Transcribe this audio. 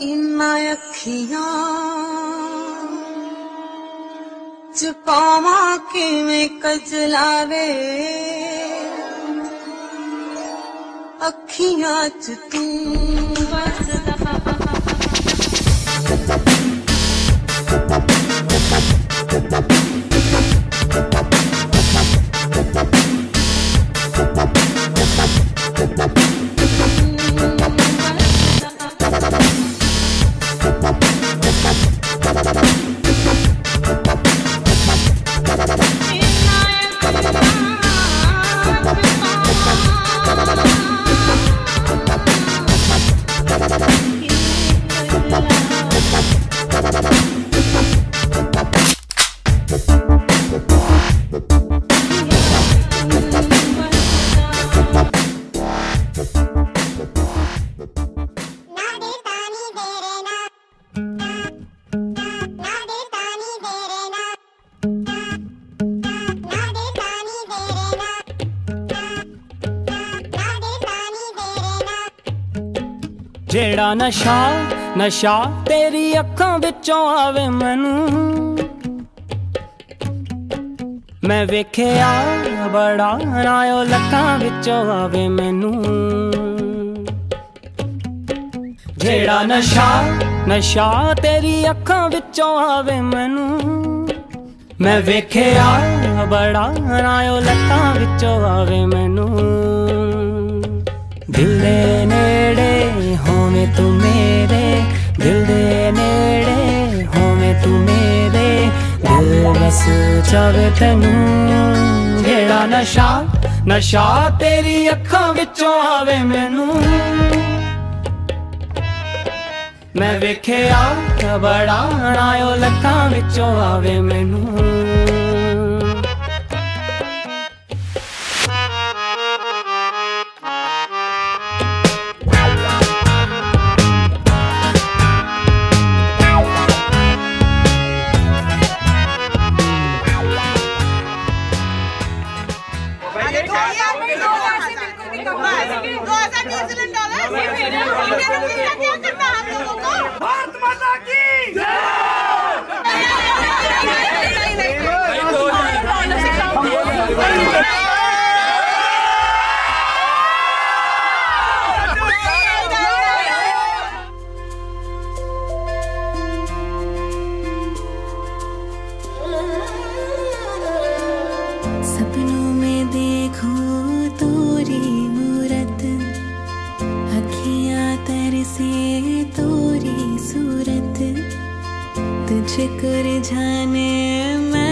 ਇਨਾਂ ਅੱਖੀਆਂ ਚ ਪਾਵਾਂ ਕਿਵੇਂ ਕਜਲਾਵੇ? ਅੱਖੀਆਂ ਚ ਤੂੰ ਵਸਦਾ ਜਿਹੜਾ ਨਸ਼ਾ ਨਸ਼ਾ ਤੇਰੀ ਅੱਖਾਂ ਵਿੱਚੋਂ ਆਵੇ ਮੈਨੂੰ। ਮੈਂ ਵੇਖਿਆ ਬੜਾ ਨਾਇਓ ਲੱਖਾਂ ਵਿੱਚੋਂ ਆਵੇ ਮੈਨੂੰ। ਜਿਹੜਾ ਨਸ਼ਾ ਨਸ਼ਾ ਤੇਰੀ ਅੱਖਾਂ ਵਿੱਚੋਂ ਆਵੇ ਮੈਨੂੰ। ਮੈਂ ਵੇਖਿਆ ਬੜਾ ਨਾਇਓ ਲੱਖਾਂ ਵਿੱਚੋਂ ਆਵੇ ਮੈਨੂੰ। ਦਿਲ ਦੇ ਨੇੜੇ ਹੋਵੇਂ ਤੂੰ ਮੇਰੇ ਦਿਲ ਦੇ ਨੇੜੇ ਹੋਵੇਂ ਤੂੰ ਮੇਰੇ ਦਿਲ ਵਸ ਜਾਵੇ ਤੈਨੂੰ ਜਿਹੜਾ ਨਸ਼ਾ ਨਸ਼ਾ ਤੇਰੀ ਅੱਖਾਂ ਵਿੱਚੋਂ ਆਵੇ ਮੈਨੂੰ ਮੈਂ ਵੇਖਿਆ ਬੜਾ ਨਾਇਓ ਲੱਖਾਂ ਵਿੱਚੋਂ ਆਵੇ ਮੈਨੂੰ भारत माता की कुछ कर जाने मैं